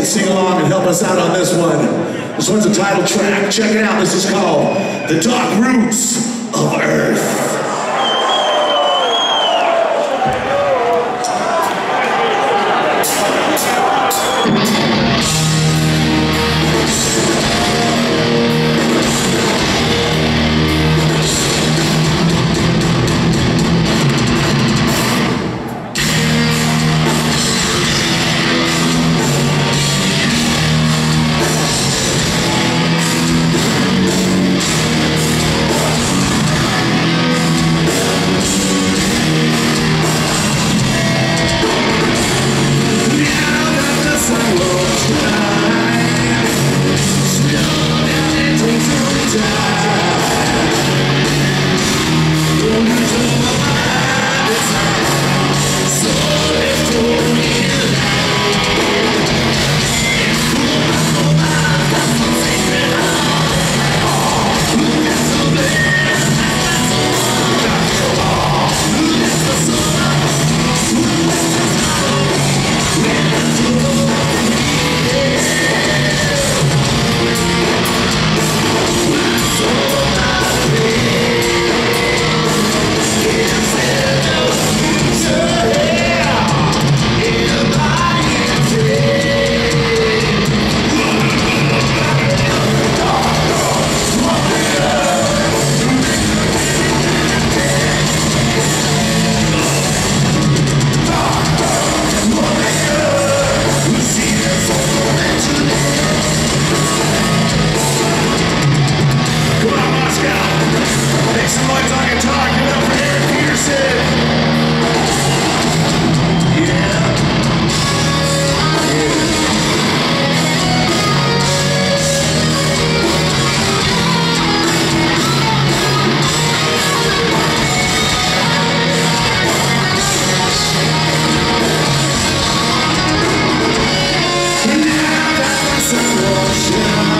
and sing along and help us out on this one. This one's a title track. Check it out. This is called The Dark Roots of Earth. It's